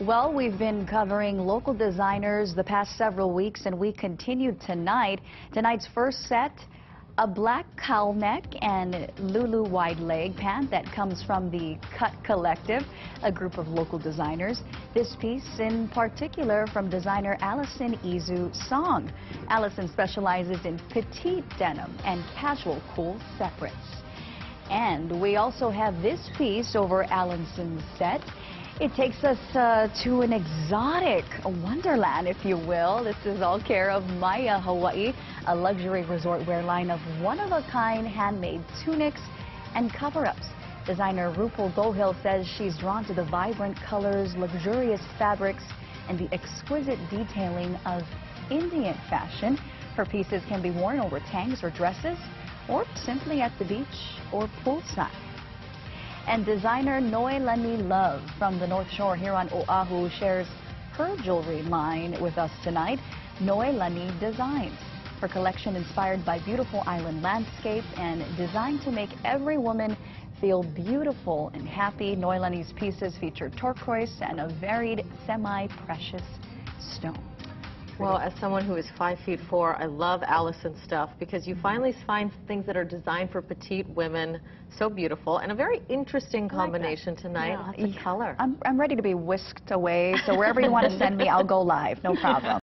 Well, we've been covering local designers the past several weeks, and we continue tonight. Tonight's first set, a black cowl neck and Lulu wide leg pant that comes from the Cut Collective, a group of local designers. This piece in particular from designer Allison Izu Song. Allison specializes in petite denim and casual cool separates. And we also have this piece over Allison's set. It takes us uh, to an exotic wonderland, if you will. This is all care of Maia Hawaii, a luxury resort wear line of one-of-a-kind handmade tunics and cover-ups. Designer Rupal Gohil says she's drawn to the vibrant colors, luxurious fabrics, and the exquisite detailing of Indian fashion. Her pieces can be worn over tanks or dresses, or simply at the beach or poolside. And designer Noelani Love from the North Shore here on Oahu shares her jewelry line with us tonight. Noelani Designs. Her collection inspired by beautiful island landscapes and designed to make every woman feel beautiful and happy. Noelani's pieces feature turquoise and a varied semi-precious stone. Well, as someone who is five feet four, I love Allison stuff because you finally find things that are designed for petite women, so beautiful, and a very interesting combination like tonight. Yeah. Lots of color. I'm, I'm ready to be whisked away, so wherever you want to send me, I'll go live, no problem.